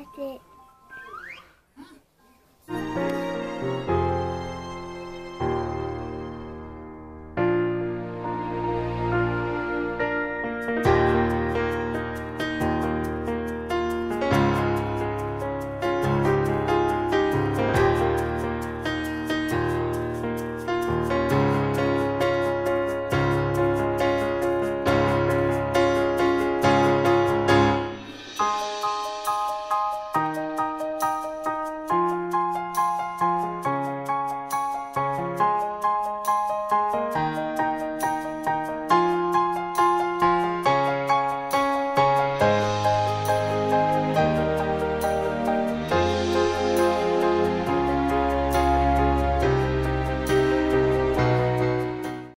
して